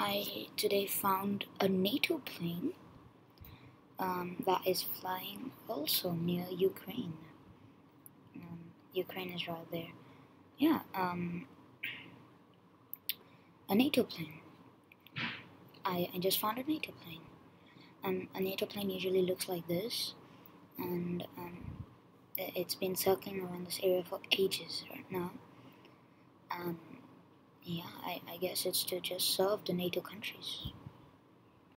I today found a NATO plane um, that is flying also near Ukraine. Um, Ukraine is right there. Yeah, um, a NATO plane. I, I just found a NATO plane. Um, a NATO plane usually looks like this, and um, it's been circling around this area for ages right now. I, I guess it's to just serve the NATO countries.